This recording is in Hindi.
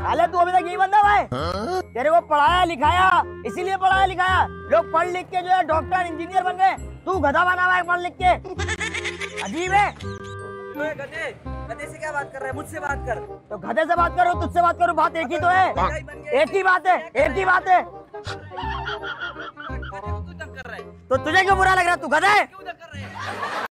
अरे तू अभी तक यही बंदा भाई हाँ? तेरे को पढ़ाया लिखाया इसीलिए पढ़ाया लिखाया। लोग पढ़ लिख के जो है डॉक्टर इंजीनियर बन गए। तू गधा बना हुआ है पढ़ लिख के। अजीब है। गधे। गधे से क्या बात कर रहा है? मुझसे बात कर। तो गधे से बात करो तुझसे बात करो बात एक ही तो है। एक ही बात है एक ही बात है। तो तुझे क्यों बुरा लग रहा है? तू गधा क्यों कर है?